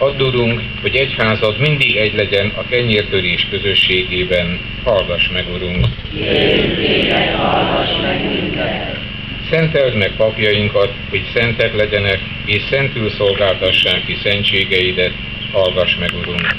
Addurunk, hogy egyházad mindig egy legyen a kenyértörés közösségében. Hallgass meg, Urunk! Kérlek, hallgass meg minket! Szenteld meg papjainkat, hogy szentek legyenek, és szentül szolgáltassák ki szentségeidet. Hallgass meg, Urunk!